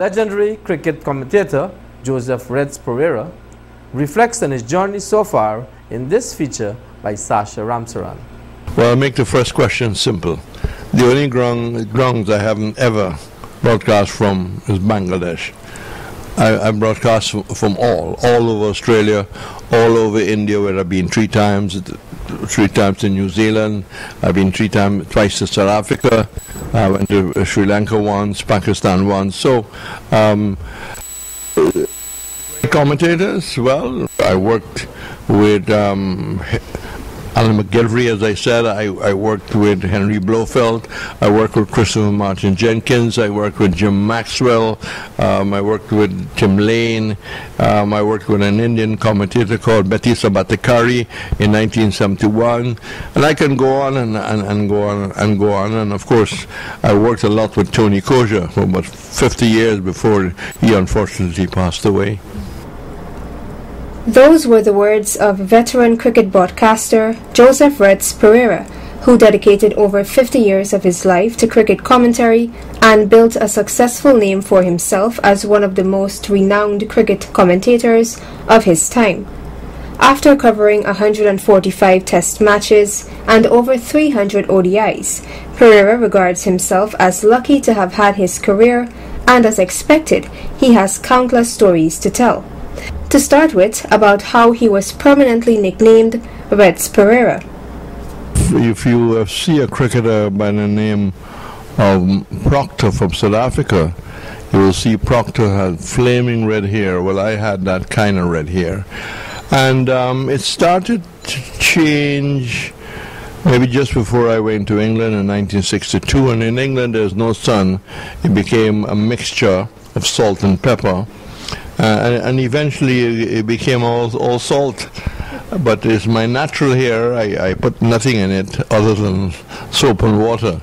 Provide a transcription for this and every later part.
Legendary cricket commentator Joseph Reds Pereira reflects on his journey so far in this feature by Sasha Ramsaran. Well, I'll make the first question simple. The only ground, grounds I haven't ever broadcast from is Bangladesh. I, I broadcast from all, all over Australia, all over India, where I've been three times, three times to New Zealand. I've been three times, twice to South Africa. I went to Sri Lanka once, Pakistan once. So, um, commentators. Well, I worked with um, Alan McGilvray, as I said, I, I worked with Henry Blofeld, I worked with Christopher Martin Jenkins, I worked with Jim Maxwell, um, I worked with Tim Lane, um, I worked with an Indian commentator called Berry Sarbadhikary in 1971, and I can go on and, and, and go on and go on, and of course I worked a lot with Tony Cozier for about 50 years before he unfortunately passed away. Those were the words of veteran cricket broadcaster Joseph Reds Pereira, who dedicated over 50 years of his life to cricket commentary and built a successful name for himself as one of the most renowned cricket commentators of his time. After covering 145 test matches and over 300 ODIs, Pereira regards himself as lucky to have had his career and as expected, he has countless stories to tell. To start with, about how he was permanently nicknamed Reds Pereira. If you uh, see a cricketer by the name of Proctor from South Africa, you will see Proctor had flaming red hair. Well, I had that kind of red hair. And um, it started to change maybe just before I went to England in 1962. And in England, there's no sun. It became a mixture of salt and pepper. Uh, and, and, eventually it became all, all salt. But it's my natural hair. I, I put nothing in it other than soap and water.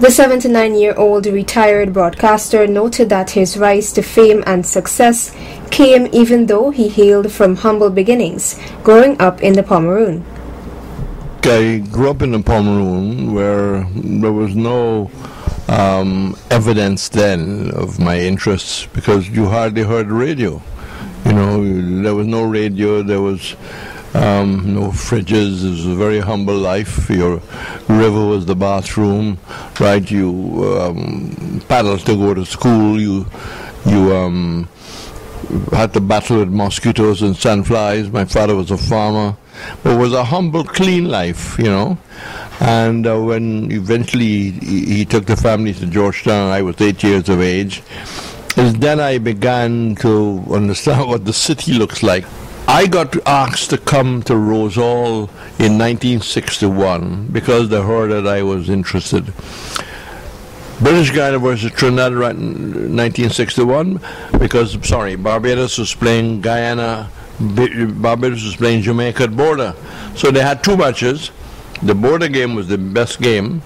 The 79 year old retired broadcaster noted that his rise to fame and success came even though he hailed from humble beginnings, growing up in the Pomeroon. I grew up in the Pomeroon where there was no um, evidence then of my interests because you hardly heard radio. You know, there was no radio, there was um, no fridges. It was a very humble life. Your river was the bathroom, right? You um, paddled to go to school. You you um, had to battle with mosquitoes and sandflies. My father was a farmer, but was a humble, clean life, you know. And uh, when eventually he, he, took the family to Georgetown, I was eight years of age. And then I began to understand what the city looks like. I got asked to come to Rose Hall in 1961 because they heard that I was interested. British Guiana versus Trinidad right in 1961 because, sorry, Barbados was playing Guyana, Barbados was playing Jamaica at Bourda. So they had two matches. The Bourda game was the best game.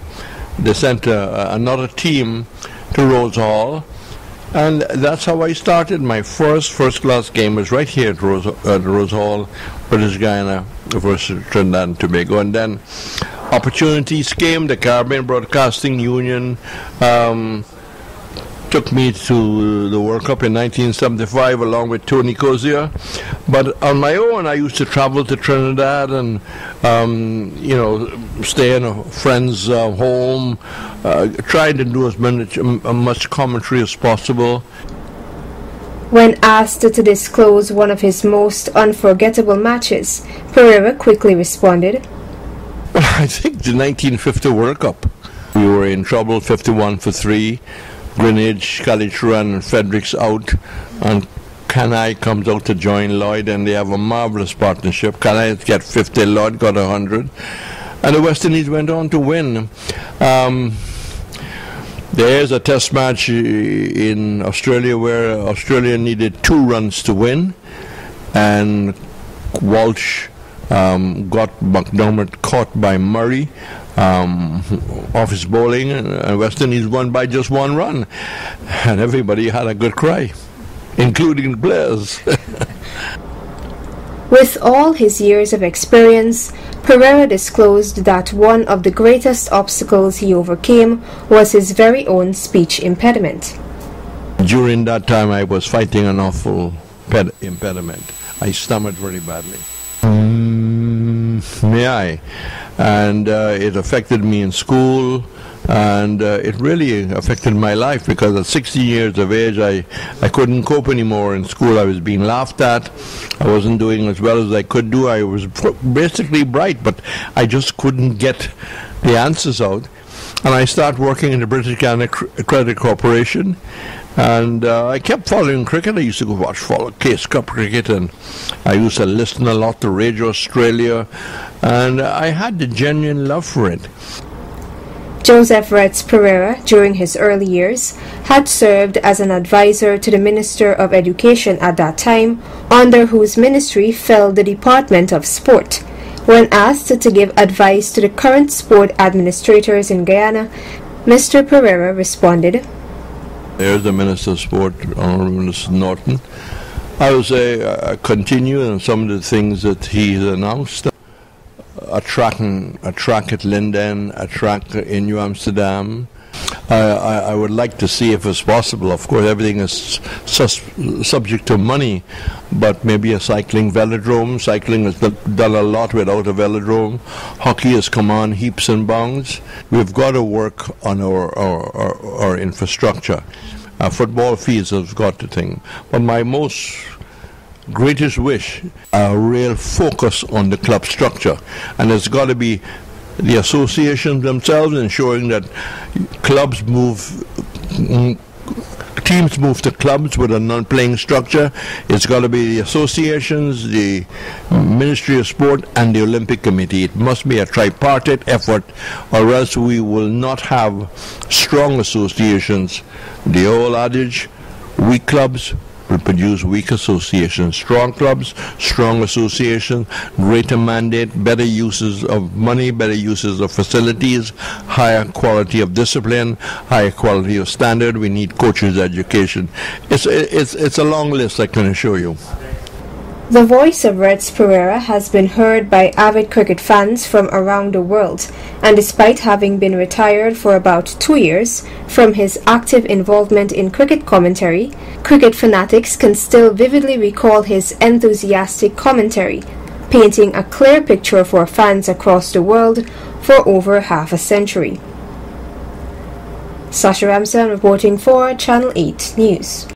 They sent uh, another team to Rose Hall, and that's how I started. My first first class game was right here at Rose, at Rose Hall, British Guiana versus Trinidad and Tobago, and then opportunities came. The Caribbean Broadcasting Union. Um, took me to the World Cup in 1975 along with Tony Cozier. But on my own, I used to travel to Trinidad and, um, you know, stay in a friend's uh, home, uh, trying to do as much, much commentary as possible. When asked to disclose one of his most unforgettable matches, Pereira quickly responded, I think the 1950 World Cup. We were in trouble 51 for 3. Greenidge, Kallicharran, and Fredericks out, and Kanhai comes out to join Lloyd, and they have a marvelous partnership. Kanhai got 50, Lloyd got 100, and the West Indies went on to win. Um, there's a test match in Australia where Australia needed two runs to win, and Walsh um, got McDermott caught by Murray um, off his bowling, and West Indies won by just one run, and everybody had a good cry, including the players. With all his years of experience, Pereira disclosed that one of the greatest obstacles he overcame was his very own speech impediment. during that time I was fighting an awful impediment. I stammered very badly. Mm, may I? And uh, it affected me in school, and uh, it really affected my life because at 16 years of age I, I couldn't cope anymore in school. I was being laughed at. I wasn't doing as well as I could do. I was basically bright but I just couldn't get the answers out. And I started working in the British Credit Corporation and uh, I kept following cricket. I used to go watch follow Case Cup cricket, and I used to listen a lot to Radio Australia, and I had the genuine love for it. Joseph Reds Pereira, during his early years, had served as an advisor to the Minister of Education at that time, under whose ministry fell the Department of Sport. When asked to give advice to the current sport administrators in Guyana, Mr. Pereira responded, There's the Minister of Sport, Honorable Minister Norton. I would say uh, continue on some of the things that he's announced a track, a track at Linden, a track in New Amsterdam. I, I, would like to see if it's possible. Of course, everything is sus- subject to money, but maybe a cycling velodrome. Cycling has done a lot without a velodrome. Hockey has come on heaps and bounds. We've got to work on our, our, our, our infrastructure. Uh, football fields have got to think. But my most greatest wish, a real focus on the club structure. And it's got to be the associations themselves ensuring that clubs move, teams move to clubs with a non-playing structure. It's got to be the associations, the Ministry of Sport, and the Olympic Committee. It must be a tripartite effort, or else we will not have strong associations. The old adage, weak clubs produce weak associations. Strong clubs, strong associations, greater mandate, better uses of money, better uses of facilities, higher quality of discipline, higher quality of standard. We need coaches' education. It's, it's, it's a long list, I can assure you. The voice of Reds Pereira has been heard by avid cricket fans from around the world, and despite having been retired for about two years from his active involvement in cricket commentary, cricket fanatics can still vividly recall his enthusiastic commentary, painting a clear picture for fans across the world for over half a century. Sasha Ramsaran reporting for Channel 8 News.